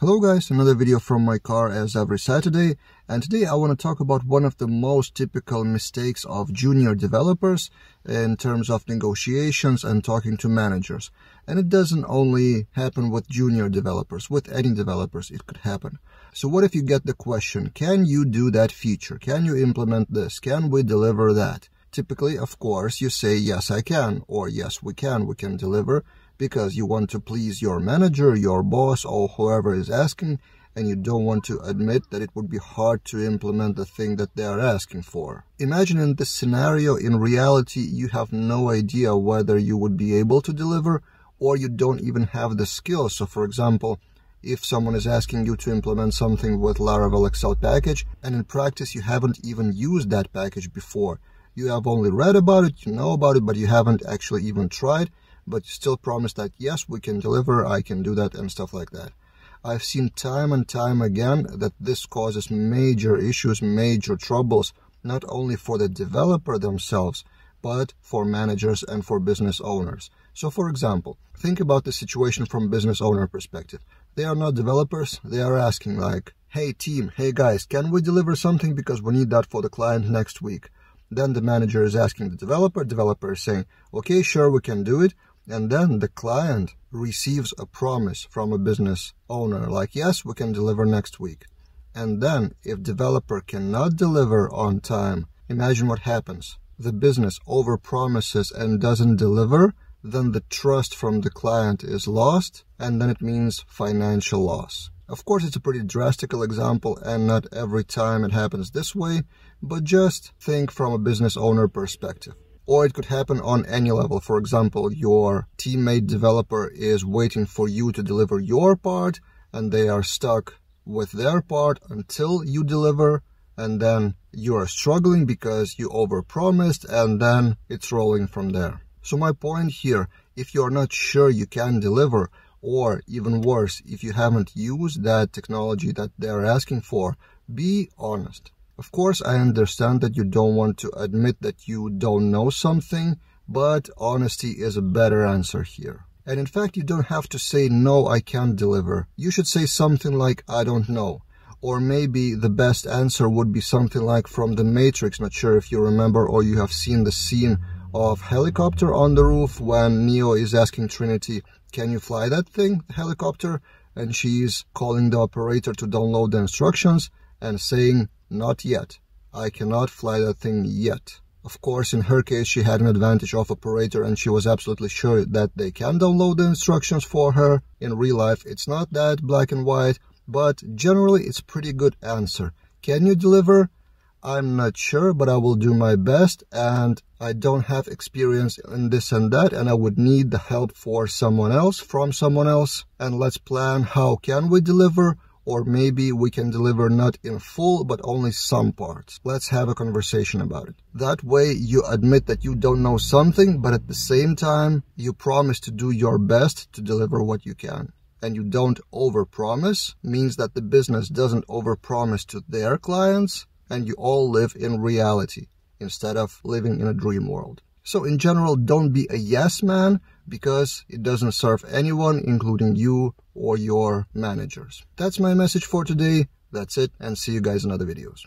Hello guys, another video from my car as every Saturday and today I want to talk about one of the most typical mistakes of junior developers in terms of negotiations and talking to managers. And it doesn't only happen with junior developers, with any developers it could happen. So what if you get the question, can you do that feature? Can you implement this? Can we deliver that? Typically, of course, you say, yes, I can, or yes, we can, we can deliver because you want to please your manager, your boss, or whoever is asking, and you don't want to admit that it would be hard to implement the thing that they are asking for. Imagine in this scenario, in reality, you have no idea whether you would be able to deliver or you don't even have the skills. So for example, if someone is asking you to implement something with Laravel Excel package and in practice you haven't even used that package before, you have only read about it, you know about it, but you haven't actually even tried, but still promise that, yes, we can deliver, I can do that, and stuff like that. I've seen time and time again that this causes major issues, major troubles, not only for the developer themselves, but for managers and for business owners. So for example, think about the situation from business owner perspective. They are not developers, they are asking like, hey team, hey guys, can we deliver something because we need that for the client next week? Then the manager is asking the developer, developer is saying, okay, sure, we can do it. And then the client receives a promise from a business owner like, yes, we can deliver next week. And then if developer cannot deliver on time, imagine what happens. The business overpromises and doesn't deliver, then the trust from the client is lost, and then it means financial loss. Of course, it's a pretty drastic example, and not every time it happens this way, but just think from a business owner perspective. Or it could happen on any level. For example, your teammate developer is waiting for you to deliver your part, and they are stuck with their part until you deliver, and then you are struggling because you overpromised, and then it's rolling from there. So my point here, if you're not sure you can deliver, or even worse, if you haven't used that technology that they're asking for, be honest. Of course, I understand that you don't want to admit that you don't know something, but honesty is a better answer here. And in fact, you don't have to say, no, I can't deliver. You should say something like, I don't know. Or maybe the best answer would be something like from The Matrix, not sure if you remember or you have seen the scene of helicopter on the roof when Neo is asking Trinity, can you fly that thing, the helicopter? And she's calling the operator to download the instructions and saying, not yet. I cannot fly that thing yet. Of course, in her case, she had an advantage of operator and she was absolutely sure that they can download the instructions for her. In real life, it's not that black and white, but generally it's pretty good answer. Can you deliver? I'm not sure, but I will do my best and I don't have experience in this and that and I would need the help for someone else, from someone else. And let's plan how can we deliver or maybe we can deliver not in full but only some parts. Let's have a conversation about it. That way you admit that you don't know something but at the same time you promise to do your best to deliver what you can and you don't overpromise means that the business doesn't overpromise to their clients and you all live in reality instead of living in a dream world. So in general, don't be a yes man because it doesn't serve anyone, including you or your managers. That's my message for today. That's it and see you guys in other videos.